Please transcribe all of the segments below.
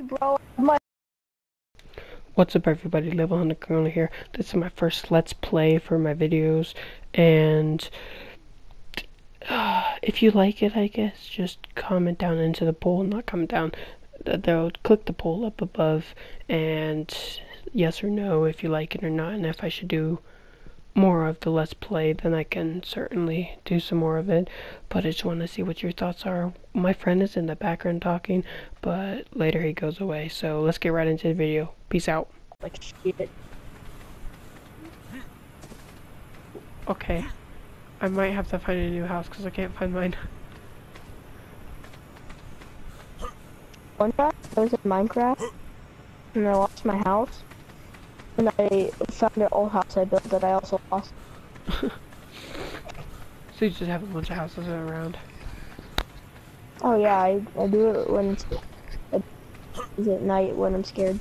Sorry, bro. My What's up everybody, Level 100 Colonel here. This is my first Let's Play for my videos, and uh, if you like it, I guess, just comment down into the poll, not comment down, they'll click the poll up above, and yes or no if you like it or not, and if I should do more of the Let's Play, then I can certainly do some more of it. But I just want to see what your thoughts are. My friend is in the background talking, but later he goes away. So let's get right into the video. Peace out. like shit. Okay. I might have to find a new house because I can't find mine. One time I was in Minecraft and I lost my house. And I found an old house I built that I also lost. So you just have a bunch of houses around. Oh yeah, I, I do it when it's is at night when I'm scared.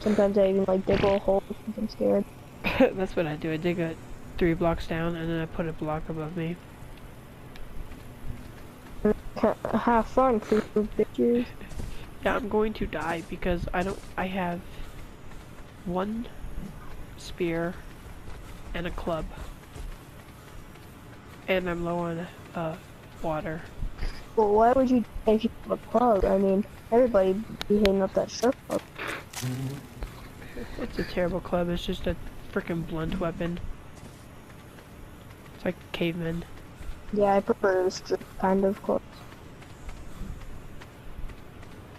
Sometimes I even like dig a hole if I'm scared. That's what I do. I dig it three blocks down and then I put a block above me. Have fun, bitches. Yeah, I'm going to die because I don't. I have one spear and a club, and I'm low on uh, water. Well, why would you have a club? I mean, everybody be hitting up that strip club. It's a terrible club. It's just a freaking blunt weapon. It's like cavemen. Yeah, I prefer strip kind of club.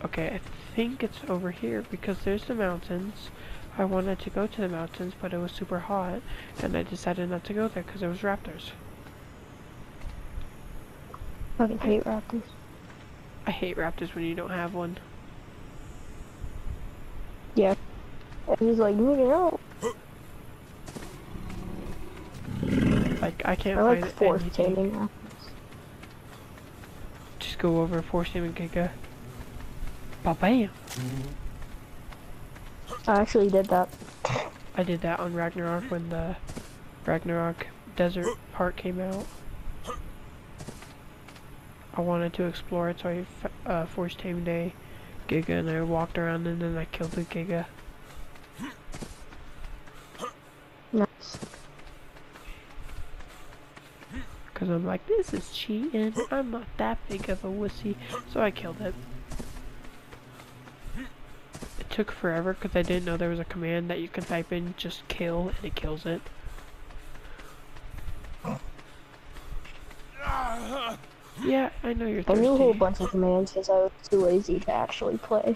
Okay, I think it's over here because there's the mountains. I wanted to go to the mountains, but it was super hot, and I decided not to go there because there was raptors. Fucking hate raptors. I hate raptors when you don't have one. Yeah. And he's like, moving out. Like I can't I like find force anything. taming raptors. Just go over force him and Giga. Ba bam! I actually did that. I did that on Ragnarok when the Ragnarok desert part came out. I wanted to explore it, so I f- uh, force tamed a Giga and I walked around and then I killed the Giga. Nice. Because I'm like, this is cheating. I'm not that big of a wussy. So I killed it. Took forever because I didn't know there was a command that you can type in just kill and it kills it. Yeah, I know you're I knew a whole bunch of commands because I was too lazy to actually play.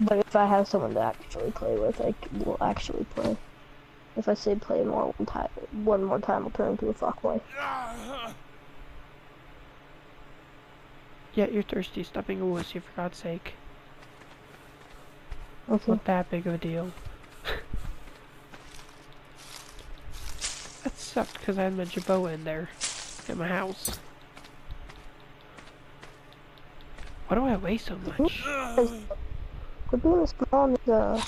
But if I have someone to actually play with, I will actually play. If I say play more one time, one more time, I'll turn into a fuckboy. Yeah, you're thirsty. Stop being a wussy for God's sake. Okay. Not that big of a deal. that sucked because I had my Jerboa in there at my house. Why do I weigh so much? The a spawn is uh.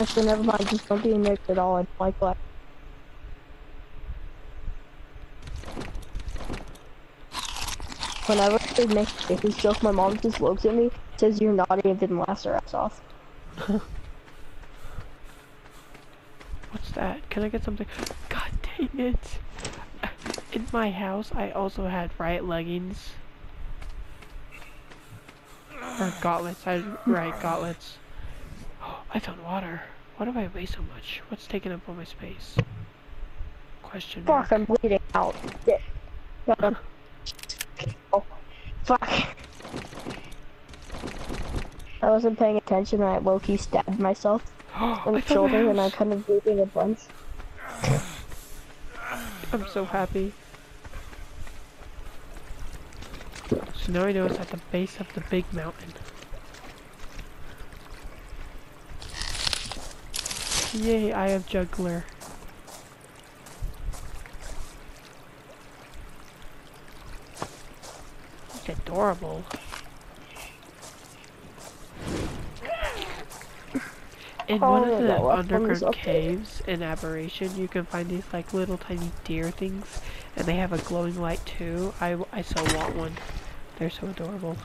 Actually, never mind. Just don't be mixed at all. I like black. Whenever they make chicken joke, my mom just looks at me, says you're naughty, and then laughs her ass off. What's that? Can I get something? God dang it! In my house, I also had riot leggings. Or gauntlets. I right gauntlets. Oh, I found water. Why do I weigh so much? What's taking up all my space? Question mark. Fuck, I'm bleeding out. Shit. I wasn't paying attention and I low-key stabbed myself in the shoulder and I kind of bleeding a bunch. I'm so happy. So now I know it's at the base of the big mountain. Yay, I have juggler. It's adorable. In oh, one of the that last one was underground caves in Aberration, you can find these like little tiny deer things, and they have a glowing light too. I, I so want one. They're so adorable.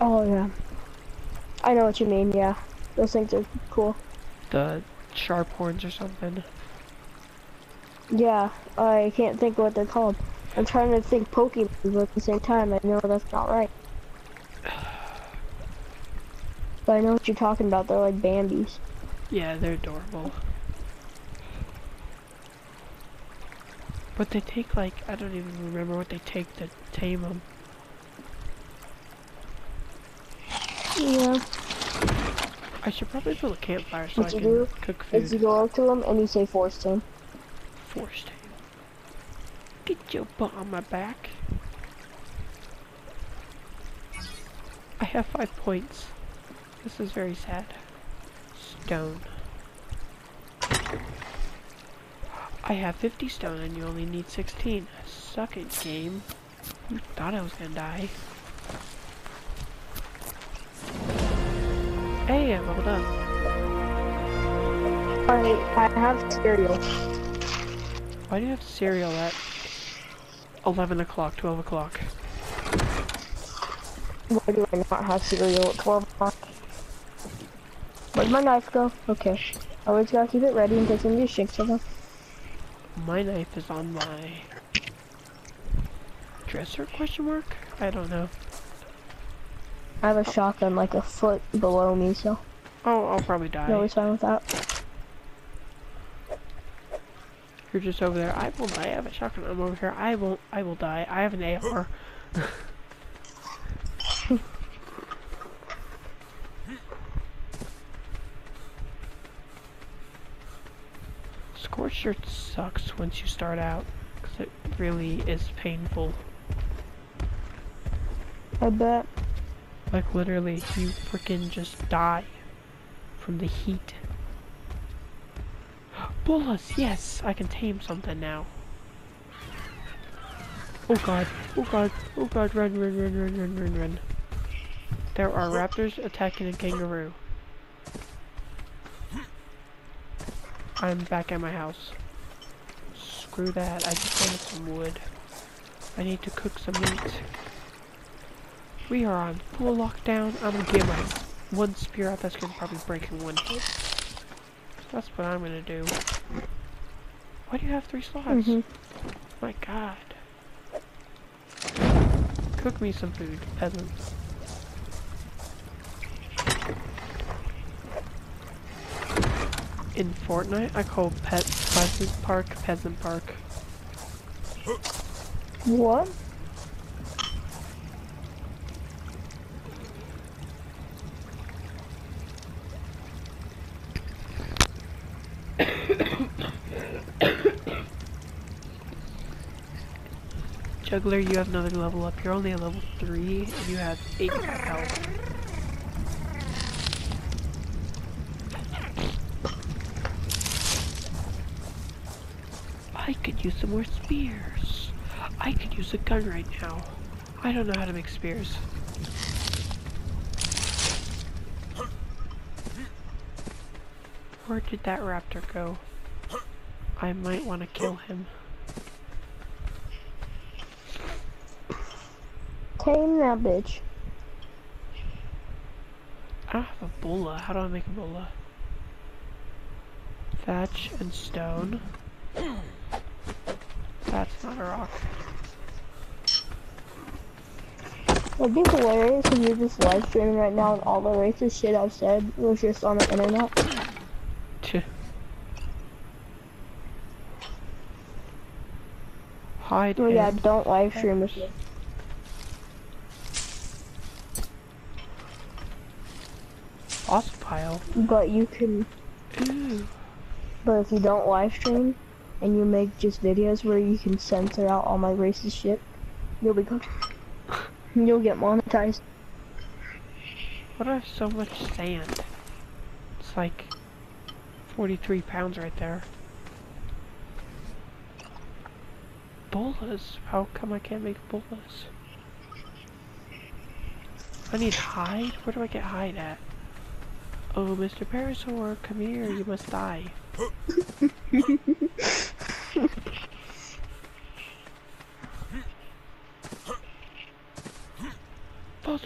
Oh yeah. I know what you mean, yeah. Those things are cool. The sharp horns or something. Yeah, I can't think what they're called. I'm trying to think Pokemon, but at the same time, I know that's not right. But I know what you're talking about. They're like Bambies. Yeah, they're adorable. But they take like, I don't even remember what they take to tame them. Yeah. I should probably build a campfire so What I you can do cook Is you go up to them and you say force tame. Forced tame. Get your butt on my back. I have five points. This is very sad. Stone. I have 50 stone and you only need 16. Suck it, game. You thought I was gonna die. Hey, I'm leveled up. I I have cereal. Why do you have cereal at 11 o'clock, 12 o'clock? Why do I not have cereal at 12 o'clock? Where'd my knife go? Okay. Always gotta keep it ready in case somebody shakes something. My knife is on my dresser question mark? I don't know. I have a shotgun like a foot below me, so Oh, I'll probably die. I'm always fine with that. You're just over there. I will die. I have a shotgun. I'm over here. I won't. I will die. I have an AR. Earth sucks once you start out. Because it really is painful. I bet. Like literally, you freaking just die from the heat. Bolas, yes, I can tame something now. Oh god, oh god, oh god, run, run, run, run, run, run, run. There are raptors attacking a kangaroo. I'm back at my house. Screw that, I just wanted some wood. I need to cook some meat. We are on full lockdown. I'm gonna get my one spear out that's gonna probably break in one hit. That's what I'm gonna do. Why do you have three slots? Mhm. My god. Cook me some food, peasants. In Fortnite, I call Pet Pleasant Park Peasant Park. What? Juggler, you have another level up. You're only a level 3, and you have 85 health. I could use some more spears. I could use a gun right now. I don't know how to make spears. Where did that raptor go? I might want to kill him. Tame that bitch. I don't have a bola. How do I make a bola? Thatch and stone. Not a rock. It'd be hilarious if you're just live streaming right now and all the racist shit I've said was just on the internet. Hide Oh yeah, don't live stream with me. Fossil pile. But you can, Ooh. but if you don't live stream and you make just videos where you can censor out all my racist shit, you'll be good. You'll get monetized. What do I have so much sand? It's like 43 pounds right there. Bolas? How come I can't make bolas? I need hide? Where do I get hide at? Oh, Mr. Parasaur, come here, you must die.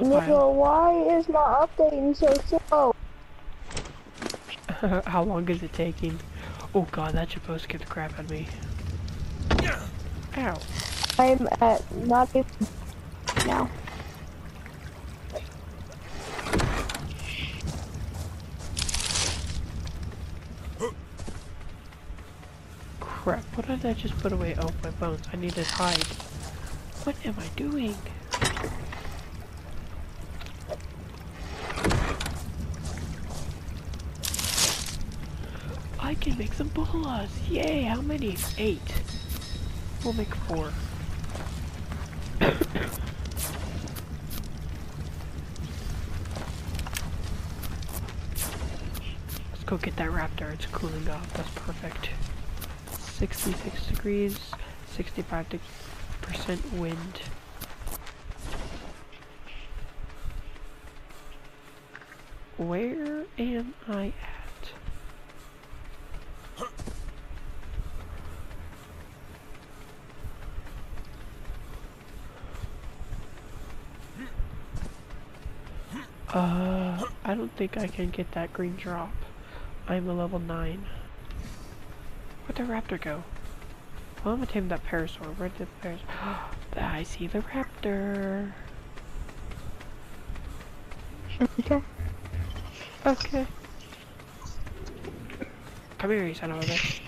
Nico, why is my updating so slow? How long is it taking? Oh god, that should supposed to get the crap out of me. Ow. I'm at not even now. Crap, what did I just put away? Oh, my bones. I need to hide. What am I doing? I can make some bolas! Yay! How many? Eight. We'll make four. Let's go get that raptor. It's cooling off. That's perfect. 66 degrees, 65 percent wind. Where am I at? Uh, I don't think I can get that green drop. I'm a level 9. Where'd the raptor go? Well, I'm gonna tame that parasaur. Where'd the parasaur? I see the raptor. Okay. Okay. Come here, you son of a bitch.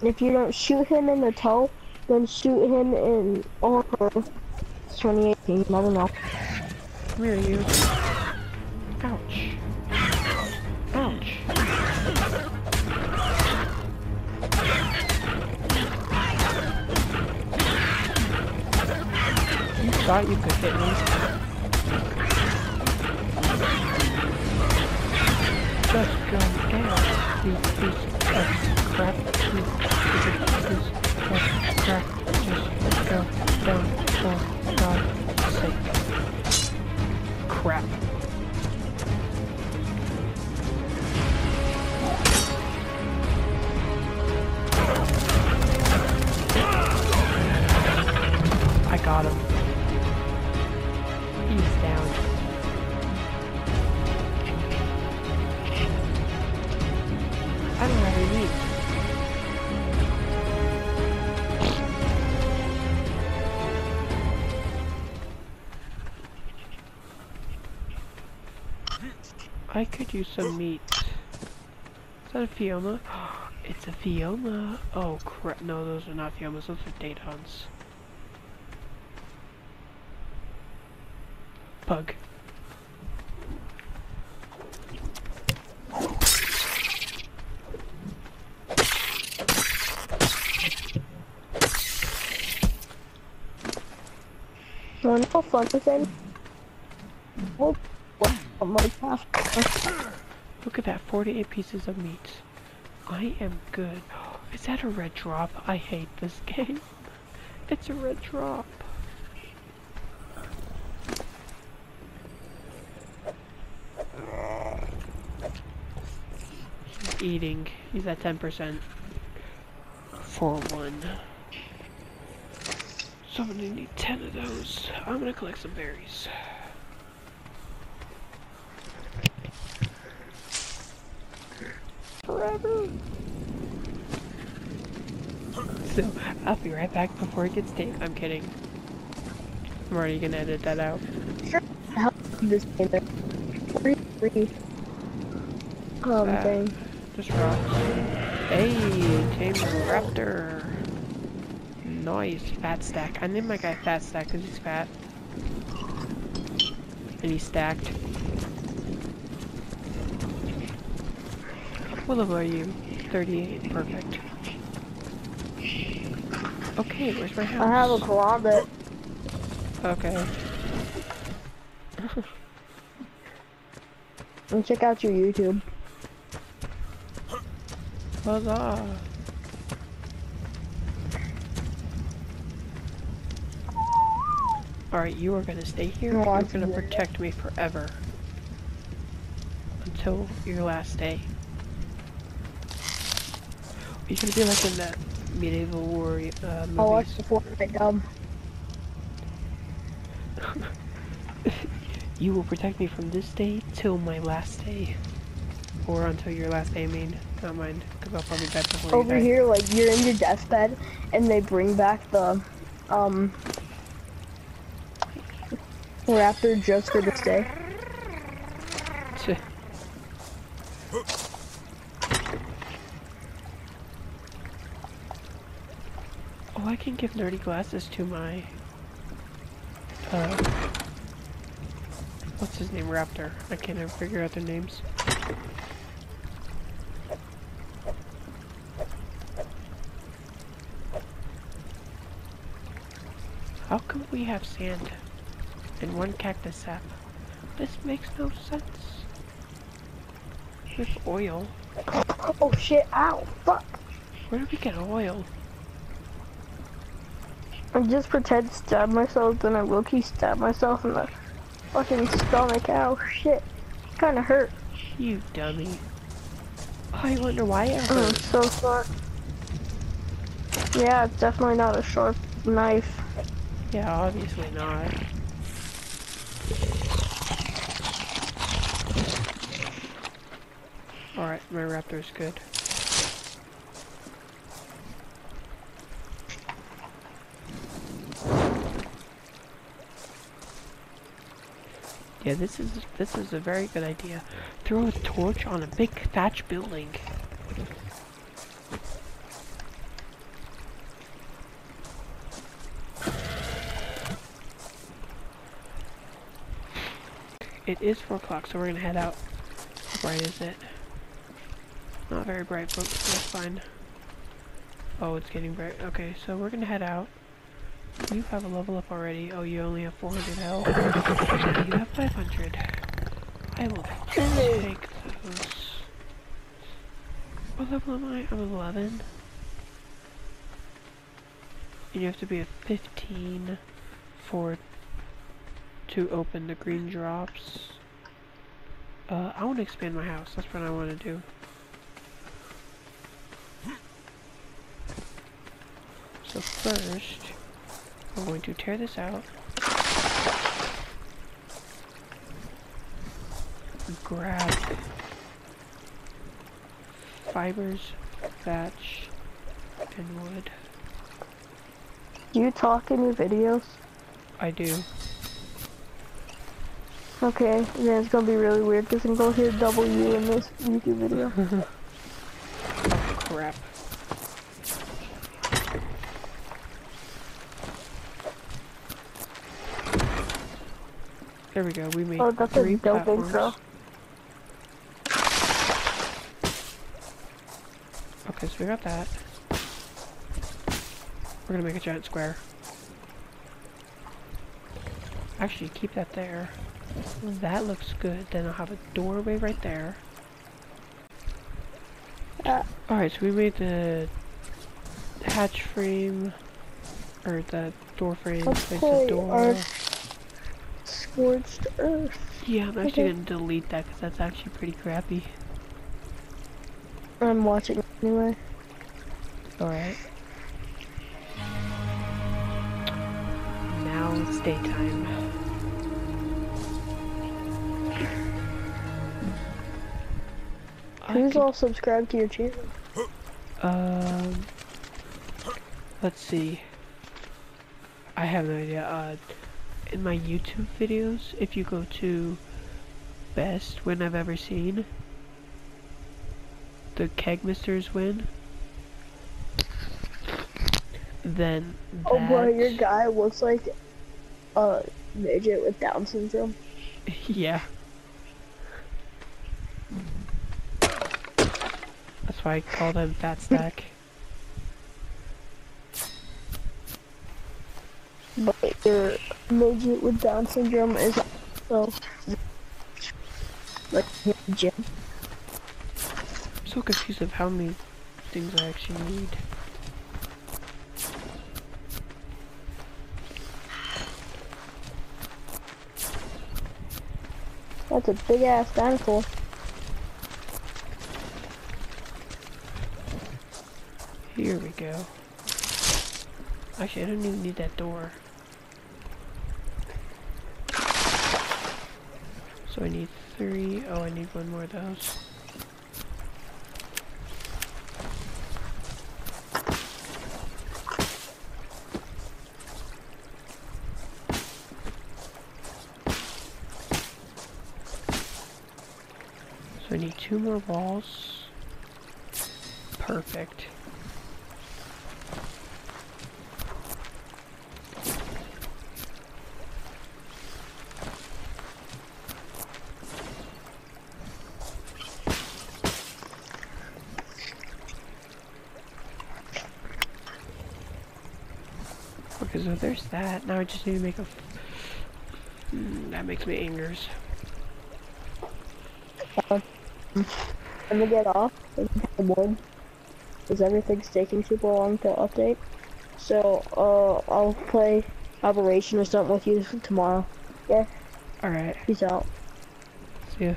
If you don't shoot him in the toe, then shoot him in over 2018. I don't know. You. Ouch. Ouch. You thought you could hit me. Just go down, you piece of crap. You piece of crap. Just go down for Crap. Use some meat. Is that a Phiomia? It's a Phiomia. Oh crap, no those are not Phiomias, those are Datons. Bug. Want to know funny Look at that, 48 pieces of meat. I am good. Is that a red drop? I hate this game. It's a red drop. He's eating. He's at 10%. For one. So I'm gonna need 10 of those. I'm gonna collect some berries. Forever. So, I'll be right back before it gets taken. I'm kidding. I'm already gonna edit that out. How this game there? 43. Um, Uh, thing. Just rocks. Hey, tame raptor. Nice, fat stack. I named my guy Fat Stack because he's fat. And he's stacked. What level are you? 38, perfect. Okay, where's my house? I have a closet. Okay. And check out your YouTube. Huzzah! Alright, you are gonna stay here. You're gonna protect me forever. Until your last day. You're gonna be like in that medieval war uh, movies. I'll watch the Fortnite dub. you will protect me from this day till my last day. Or until your last day, I mean. Not mine, because I'll probably die before Over you die. here, like, you're in your deathbed, and they bring back the, um, raptor just for this day. Tch. Oh, I can give nerdy glasses to my, uh, what's his name, Raptor. I can't ever figure out their names. How come we have sand and one cactus sap? This makes no sense. With oil, Oh shit, ow, fuck. where did we get oil? I just pretend to stab myself, then I low-key stab myself in the fucking stomach, ow, shit. Kinda hurt. You dummy. I wonder why it Mm, so far. Yeah, it's definitely not a sharp knife. Yeah, obviously not. Alright, my raptor's good. Yeah, this is this is a very good idea. Throw a torch on a big thatch building. It is 4 o'clock, so we're gonna head out. How bright is it? Not very bright, but that's fine. Oh, it's getting bright. Okay, so we're gonna head out. You have a level up already. Oh, you only have 400 health. You have 500. I will take those. What level am I? I'm 11. And you have to be a 15 for to open the green drops. Uh, I want to expand my house. That's what I want to do. So first, I'm going to tear this out. Grab fibers, thatch, and wood. Do you talk in your videos? I do. Okay, then it's gonna be really weird because I'm gonna hear W in this YouTube video. Oh crap. There we go, we made Oh, that's a three dope platforms. intro. Okay, so we got that. We're gonna make a giant square. Actually, keep that there. That looks good. Then I'll have a doorway right there. Uh, Alright, so we made the hatch frame, or the door frame, play the door. Our- Scorched Earth. Yeah, I'm actually Okay. gonna delete that because that's actually pretty crappy. I'm watching anyway. Alright. Now it's daytime. I Who's could- all subscribed to your channel? Um, let's see. I have no idea. Uh, in my YouTube videos, if you go to best win I've ever seen, the Kegmisters win, then Oh boy, your guy looks like a midget with Down syndrome. yeah. That's why I call them Fat Stack. But your midget with Down syndrome is also like Jim. I'm so confused of how many things I actually need. That's a big ass dinosaur. Here we go. Actually, I don't even need that door. So I need three. Oh, I need one more of those. So I need two more walls. Perfect. So there's that. Now I just need to make a... Mm, that makes me angers. I'm gonna get off because everything's taking super long to update. So, uh, I'll play Operation or something with you tomorrow. Yeah, Alright, peace out. see ya.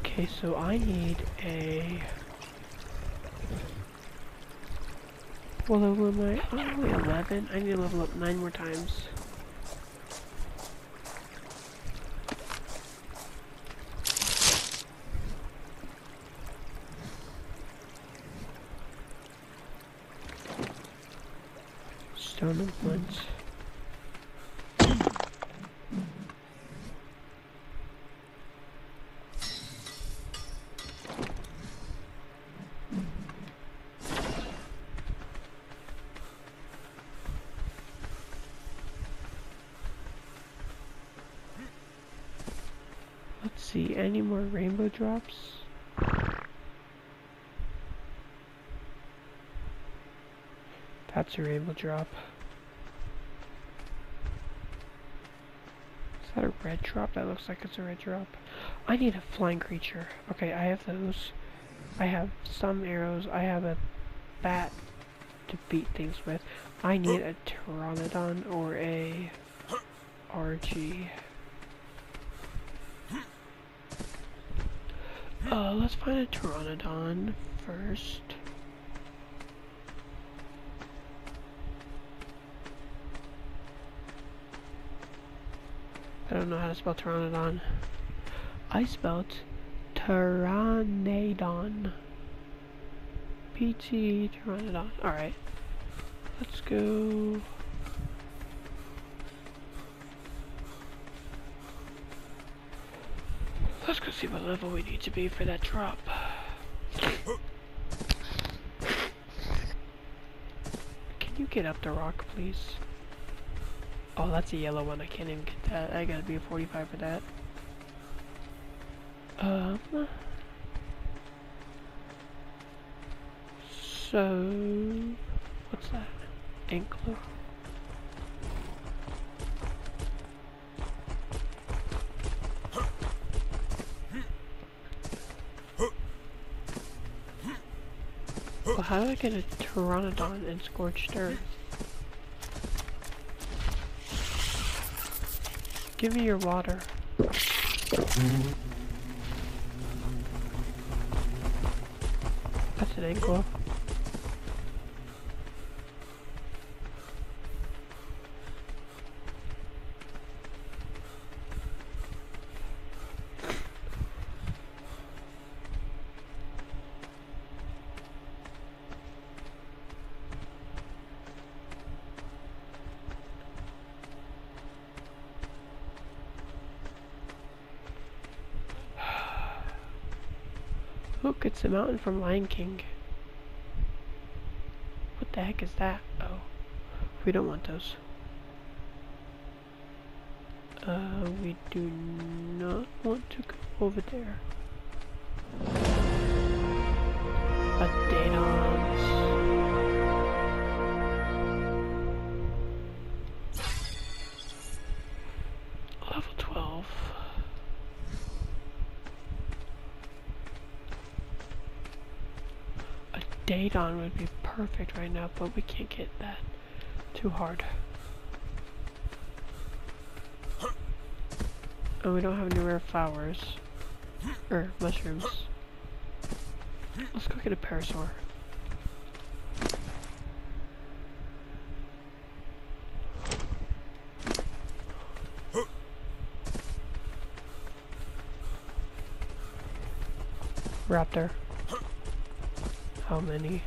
Okay, so I need a... What level am I? I'm only 11. I need to level up 9 more times. Stone and flint. Drops? That's a rainbow drop. Is that a red drop? That looks like it's a red drop. I need a flying creature. Okay, I have those. I have some arrows. I have a bat to beat things with. I need a Pteranodon or a Argy. Uh, let's find a Pteranodon first. I don't know how to spell Pteranodon. I spelled Pteranodon. PT Pteranodon. Alright. Let's go. Go see what level we need to be for that drop. Can you get up the rock, please? Oh, that's a yellow one. I can't even get that. I gotta be a 45 for that. Um. So, what's that? Ankle. Well, how do I get a Pteranodon in Scorched Earth? Give me your water. That's an ankle. The mountain from Lion King. What the heck is that? Oh, we don't want those. Uh, we do not want to go over there. A Daeodon would be perfect right now, but we can't get that too hard. And we don't have any rare flowers. Or mushrooms. Let's go get a parasaur. Raptor. Many?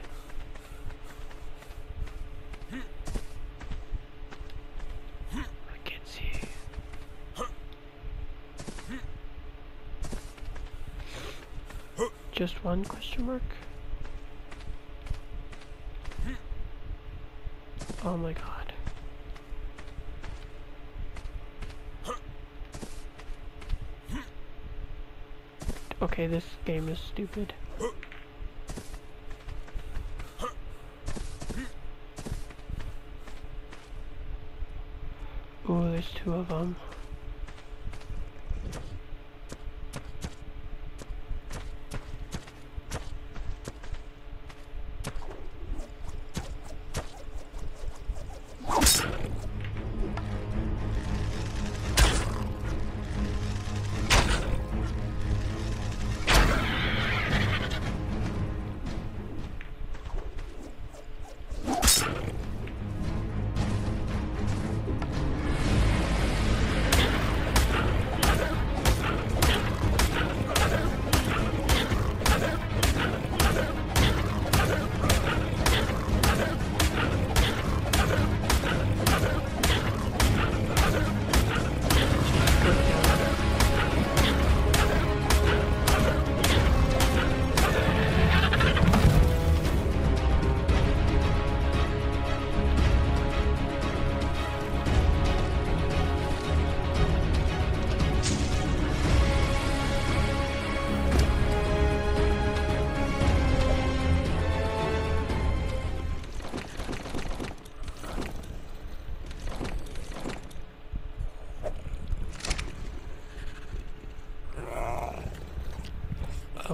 Just one question mark? Oh my god. Okay, this game is stupid.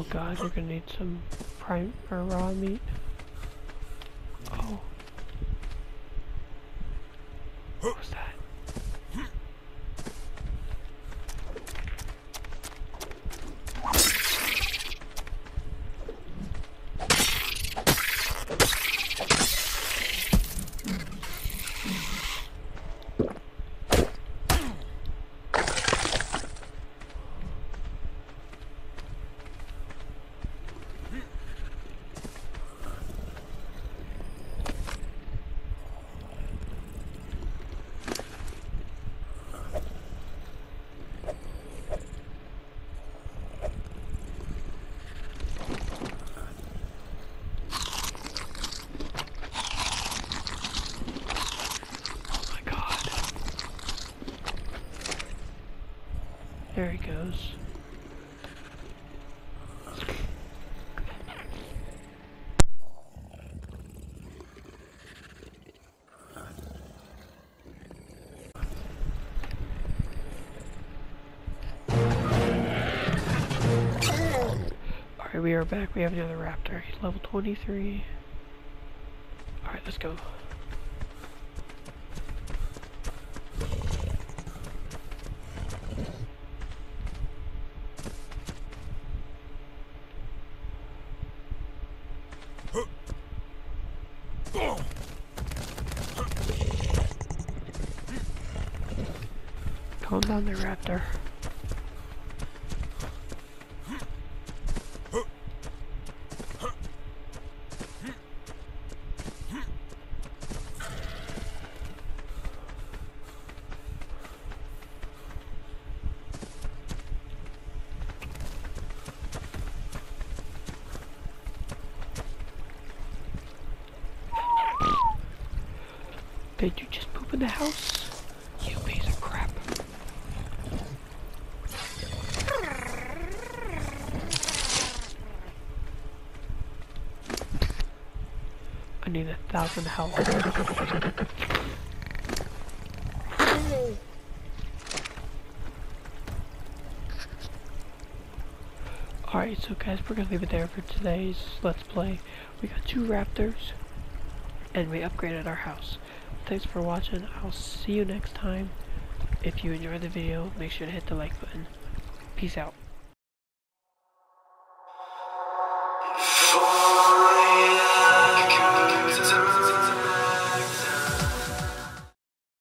Oh god, we're gonna need some prime or raw meat. Oh. That? Oh my god. There he goes. Alright, we are back. We have another raptor. He's level 23. Alright, let's go. Calm down there, raptor. Did you just poop in the house? You piece of crap. I need a thousand health. Alright, so guys, we're gonna leave it there for today's Let's Play. We got two raptors, and we upgraded our house. Thanks for watching. I'll see you next time. If you enjoyed the video, make sure to hit the like button. Peace out.